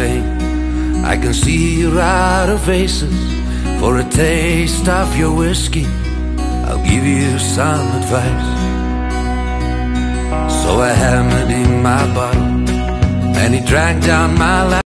same. I can see you're out of aces for a taste of your whiskey. I'll give you some advice. So I hammered in my bottle, and he drank down my life.